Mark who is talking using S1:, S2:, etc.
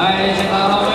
S1: Hai, 了